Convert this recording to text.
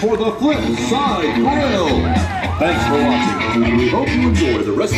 for the Flip Side Thanks for watching, we hope you enjoy the rest of